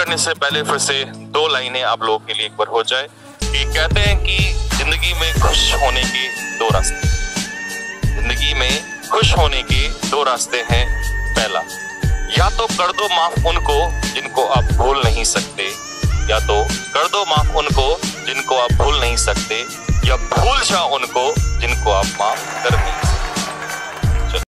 करने से पहले फिर से दो लाइनें आप लोगों के लिए एक बार हो जाए कि कहते हैं कि ज़िंदगी में खुश होने के दो रास्ते। ज़िंदगी में खुश होने के दो रास्ते हैं। पहला, या तो कर दो माफ़ उनको जिनको आप भूल नहीं सकते, या तो कर दो माफ़ उनको जिनको आप भूल नहीं सकते, या भूल जाओ उनको जिनको आप माफ़ कर